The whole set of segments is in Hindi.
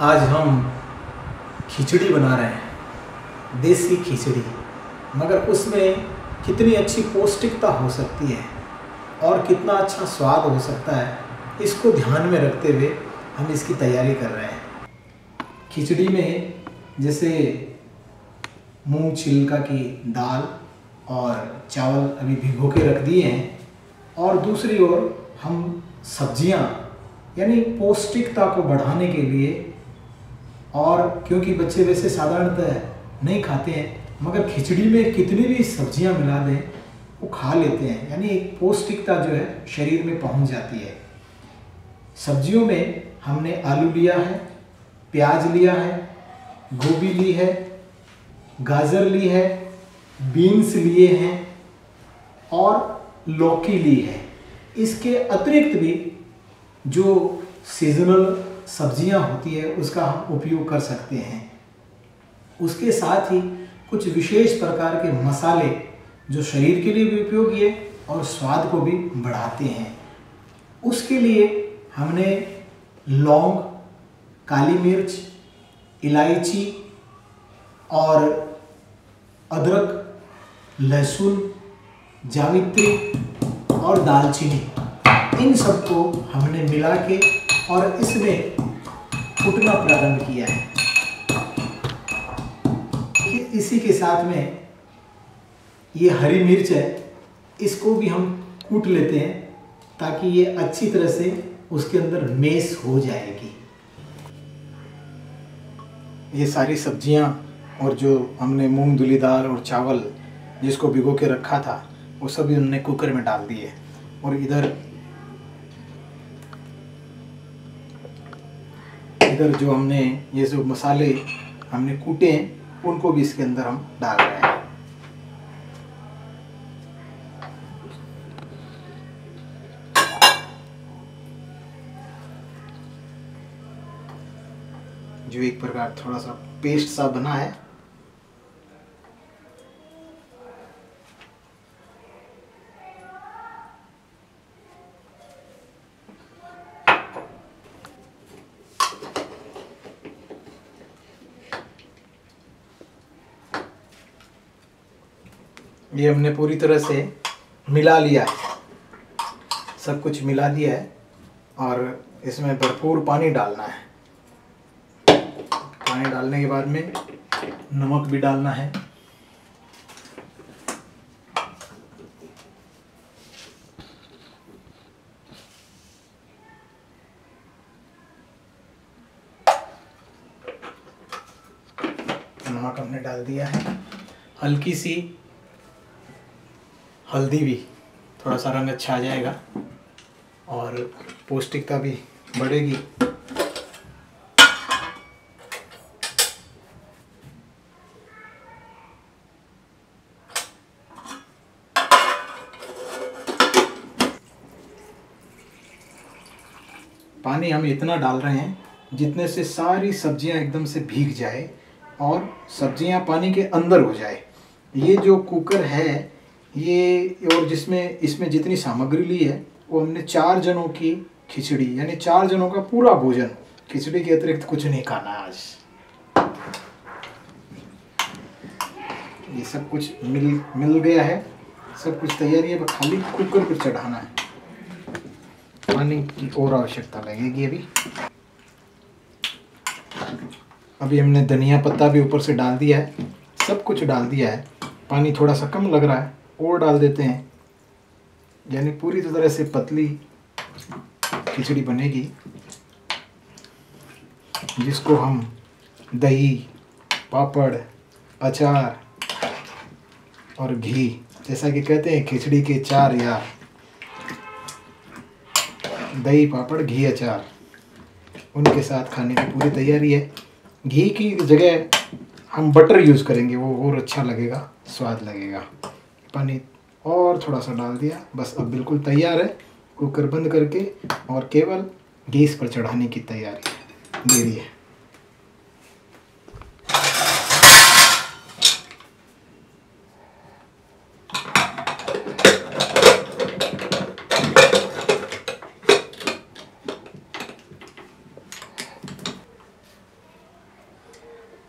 आज हम खिचड़ी बना रहे हैं, देसी खिचड़ी। मगर उसमें कितनी अच्छी पौष्टिकता हो सकती है और कितना अच्छा स्वाद हो सकता है, इसको ध्यान में रखते हुए हम इसकी तैयारी कर रहे हैं। खिचड़ी में जैसे मूंग छिलका की दाल और चावल अभी भिगो के रख दिए हैं और दूसरी ओर हम सब्ज़ियाँ, यानी पौष्टिकता को बढ़ाने के लिए और क्योंकि बच्चे वैसे साधारणतः नहीं खाते हैं, मगर खिचड़ी में कितनी भी सब्ज़ियाँ मिला दें, वो खा लेते हैं। यानी एक पौष्टिकता जो है, शरीर में पहुँच जाती है। सब्जियों में हमने आलू लिया है, प्याज लिया है, गोभी ली है, गाजर ली है, बीन्स लिए हैं और लौकी ली है। इसके अतिरिक्त भी जो सीजनल सब्ज़ियाँ होती है, उसका हम उपयोग कर सकते हैं। उसके साथ ही कुछ विशेष प्रकार के मसाले जो शरीर के लिए भी उपयोगी है और स्वाद को भी बढ़ाते हैं। उसके लिए हमने लौंग, काली मिर्च, इलायची और अदरक, लहसुन, जावित्री और दालचीनी, इन सबको हमने मिला के और इसमें कुटना प्रारंभ किया है। इसी के साथ में ये हरी मिर्च है, इसको भी हम कूट लेते हैं ताकि ये अच्छी तरह से उसके अंदर मेस हो जाएगी। ये सारी सब्ज़ियाँ और जो हमने मूंग धुली दाल और चावल जिसको भिगो के रखा था, वो सभी हमने कुकर में डाल दिए। और इधर इधर जो हमने ये जो मसाले हमने कूटे हैं, उनको भी इसके अंदर हम डाल रहे हैं। जो एक प्रकार थोड़ा सा पेस्ट सा बना है ये हमने पूरी तरह से मिला लिया है। सब कुछ मिला दिया है और इसमें भरपूर पानी डालना है। पानी डालने के बाद में नमक भी डालना है। नमक हमने डाल दिया है। हल्की सी हल्दी भी, थोड़ा सा रंग अच्छा आ जाएगा और पौष्टिकता भी बढ़ेगी। पानी हम इतना डाल रहे हैं जितने से सारी सब्ज़ियाँ एकदम से भीग जाए और सब्ज़ियाँ पानी के अंदर हो जाए। ये जो कुकर है ये, और जिसमें, इसमें जितनी सामग्री ली है, वो हमने चार जनों की खिचड़ी, यानी चार जनों का पूरा भोजन। खिचड़ी के अतिरिक्त कुछ नहीं खाना आज। ये सब कुछ मिल मिल गया है। सब कुछ तैयारी है खाली कुकर पर चढ़ाना है। पानी की और आवश्यकता लगेगी अभी। अभी हमने धनिया पत्ता भी ऊपर से डाल दिया है। सब कुछ डाल दिया है। पानी थोड़ा सा कम लग रहा है। और डाल देते हैं। यानी पूरी तरह से पतली खिचड़ी बनेगी, जिसको हम दही, पापड़, अचार और घी जैसा कि कहते हैं, खिचड़ी के चार या दही, पापड़, घी, अचार, उनके साथ खाने की पूरी तैयारी है। घी की जगह हम बटर यूज़ करेंगे, वो और अच्छा लगेगा, स्वाद लगेगा। पानी और थोड़ा सा डाल दिया। बस अब बिल्कुल तैयार है। कुकर बंद करके और केवल गैस पर चढ़ाने की तैयारी देरी है।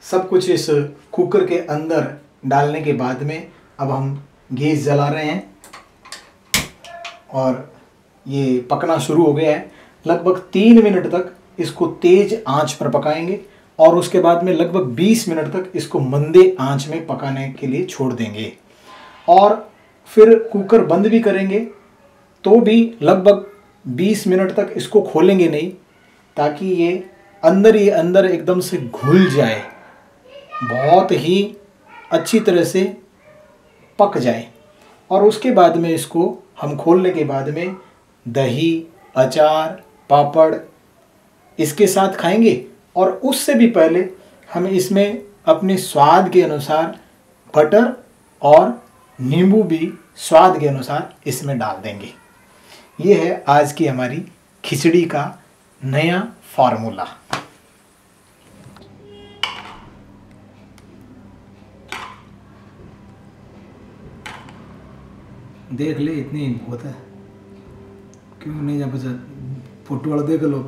सब कुछ इस कुकर के अंदर डालने के बाद में अब हम गैस जला रहे हैं और ये पकना शुरू हो गया है। लगभग तीन मिनट तक इसको तेज आँच पर पकाएँगे और उसके बाद में लगभग 20 मिनट तक इसको मंदे आँच में पकाने के लिए छोड़ देंगे। और फिर कुकर बंद भी करेंगे तो भी लगभग 20 मिनट तक इसको खोलेंगे नहीं, ताकि ये अंदर ही अंदर एकदम से घुल जाए। बहुत ही अच्छी तरह से पक जाए। और उसके बाद में इसको हम खोलने के बाद में दही, अचार, पापड़ इसके साथ खाएँगे। और उससे भी पहले हम इसमें अपने स्वाद के अनुसार बटर और नींबू भी स्वाद के अनुसार इसमें डाल देंगे। ये है आज की हमारी खिचड़ी का नया फार्मूला। देख ले इतनी बहुत है। क्यों नहीं जब फ़ोटो वाला देख लो